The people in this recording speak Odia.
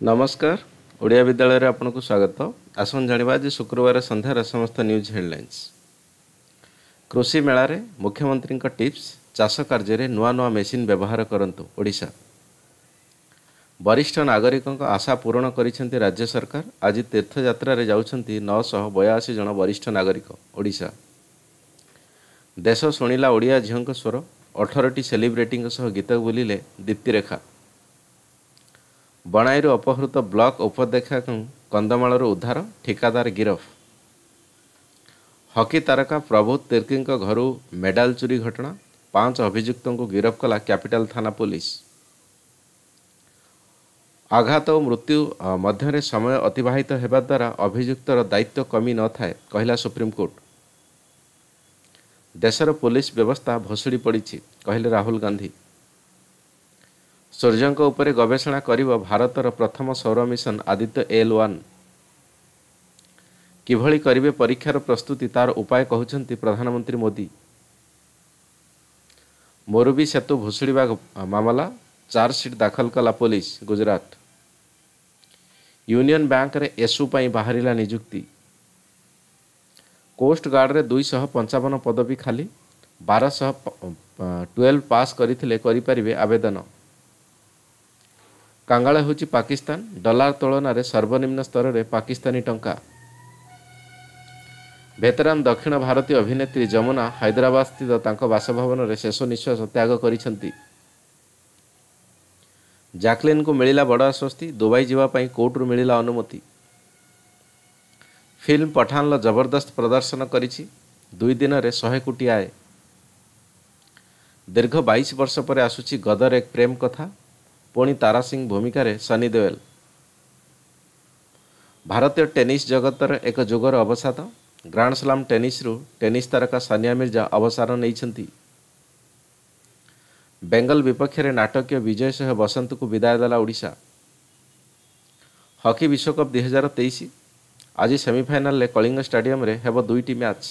ନମସ୍କାର। ଓଡ଼ିଆ ବିଦ୍ୟାଳୟରେ ଆପଣଙ୍କୁ ସ୍ୱାଗତ। ଆସନ୍ତୁ ଜାଣିବା ଆଜି ଶୁକ୍ରବାର ସନ୍ଧ୍ୟାର ସମସ୍ତ ନ୍ୟୁଜ୍ ହେଡ଼ଲାଇନ୍ସ। କୃଷି ମେଳାରେ ମୁଖ୍ୟମନ୍ତ୍ରୀଙ୍କ ଟିପ୍ସ ଚାଷ କାର୍ଯ୍ୟରେ ନୂଆ ନୂଆ ମେସିନ୍ ବ୍ୟବହାର କରନ୍ତୁ ଓଡ଼ିଶା। ବରିଷ୍ଠ ନାଗରିକଙ୍କ ଆଶା ପୂରଣ କରିଛନ୍ତି ରାଜ୍ୟ ସରକାର। ଆଜି ତୀର୍ଥଯାତ୍ରାରେ ଯାଉଛନ୍ତି ନଅଶହ ବୟାଅଶୀ ଜଣ ବରିଷ୍ଠ ନାଗରିକ ଓଡ଼ିଶା। ଦେଶ ଶୁଣିଲା ଓଡ଼ିଆ ଝିଅଙ୍କ ସ୍ୱର। ଅଠରଟି ସେଲିବ୍ରିଟିଙ୍କ ସହ ଗୀତ ବୋଲିଲେ ଦୀପ୍ତିରେଖା। ବଣାଇରୁ ଅପହୃତ ବ୍ଲକ ଉପଦେକ୍ଷାଙ୍କୁ କନ୍ଧମାଳରୁ ଉଦ୍ଧାର ଠିକାଦାର ଗିରଫ। ହକି ତାରକା ପ୍ରଭୁ ତିର୍କୀଙ୍କ ଘରୁ ମେଡାଲ ଚୋରି ଘଟଣା ପାଞ୍ଚ ଅଭିଯୁକ୍ତଙ୍କୁ ଗିରଫ କଲା କ୍ୟାପିଟାଲ ଥାନା ପୋଲିସ। ଆଘାତ ଓ ମୃତ୍ୟୁ ମଧ୍ୟରେ ସମୟ ଅତିବାହିତ ହେବା ଦ୍ୱାରା ଅଭିଯୁକ୍ତର ଦାୟିତ୍ୱ କମି ନଥାଏ କହିଲା ସୁପ୍ରିମକୋର୍ଟ। ଦେଶର ପୋଲିସ ବ୍ୟବସ୍ଥା ଭସୁଡ଼ି ପଡ଼ିଛି କହିଲେ ରାହୁଲ ଗାନ୍ଧୀ। ସୂର୍ଯ୍ୟଙ୍କ ଉପରେ ଗବେଷଣା କରିବ ଭାରତର ପ୍ରଥମ ସୌର ମିଶନ ଆଦିତ୍ୟ ଏଲ୍ ୱାନ୍। କିଭଳି କରିବେ ପରୀକ୍ଷାର ପ୍ରସ୍ତୁତି ତାର ଉପାୟ କହୁଛନ୍ତି ପ୍ରଧାନମନ୍ତ୍ରୀ ମୋଦି। ମୋରୁବି ସେତୁ ଭୁଷୁଡ଼ିବା ମାମଲା ଚାର୍ଜସିଟ୍ ଦାଖଲ କଲା ପୋଲିସ ଗୁଜରାଟ। ୟୁନିୟନ ବ୍ୟାଙ୍କରେ ଏସୁ ପାଇଁ ବାହାରିଲା ନିଯୁକ୍ତି। କୋଷ୍ଟଗାର୍ଡ଼ରେ ଦୁଇଶହ ପଞ୍ଚାବନ ପଦବୀ ଖାଲି ବାରଶହ ଟୁଏଲ୍ଭ ପାସ୍ କରିଥିଲେ କରିପାରିବେ ଆବେଦନ। କାଙ୍ଗାଳ ହେଉଛି ପାକିସ୍ତାନ ଡଲାର ତୁଳନାରେ ସର୍ବନିମ୍ନ ସ୍ତରରେ ପାକିସ୍ତାନୀ ଟଙ୍କା। ଭେତେରାନ୍ ଦକ୍ଷିଣ ଭାରତୀୟ ଅଭିନେତ୍ରୀ ଯମୁନା ହାଇଦ୍ରାବାଦ ସ୍ଥିତ ତାଙ୍କ ବାସଭବନରେ ଶେଷ ନିଶ୍ୱାସ ତ୍ୟାଗ କରିଛନ୍ତି। ଜ୍ୟାକ୍ଲିନ୍କୁ ମିଳିଲା ବଡ଼ ଆଶ୍ୱସ୍ତି ଦୁବାଇ ଯିବା ପାଇଁ କୋର୍ଟରୁ ମିଳିଲା ଅନୁମତି। ଫିଲ୍ମ ପଠାନର ଜବରଦସ୍ତ ପ୍ରଦର୍ଶନ କରିଛି ଦୁଇ ଦିନରେ ଶହେ କୋଟି ଆୟ। ଦୀର୍ଘ ବାଇଶ ବର୍ଷ ପରେ ଆସୁଛି ଗଦର ଏକ ପ୍ରେମ କଥା। ପୁଣି ତାରା ସିଂ ଭୂମିକାରେ ସନି ଦେଓଲ। ଭାରତୀୟ ଟେନିସ୍ ଜଗତର ଏକ ଯୁଗର ଅବସାଦ। ଗ୍ରାଣ୍ଡ ସ୍ଲାମ୍ ଟେନିସ୍ରୁ ଟେନିସ୍ ତାରକା ସାନିଆ ମିର୍ଜା ଅବସାନ ନେଇଛନ୍ତି। ବେଙ୍ଗଲ ବିପକ୍ଷରେ ନାଟକୀୟ ବିଜୟ ସହ ବସନ୍ତକୁ ବିଦାୟ ଦେଲା ଓଡ଼ିଶା। ହକି ବିଶ୍ୱକପ୍ ଦୁଇହଜାର ତେଇଶ। ଆଜି ସେମିଫାଇନାଲରେ କଳିଙ୍ଗ ଷ୍ଟାଡିୟମରେ ହେବ ଦୁଇଟି ମ୍ୟାଚ୍।